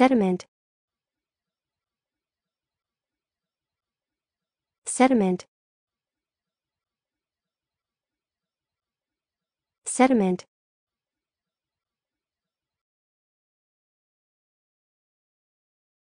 sediment. Sediment. Sediment.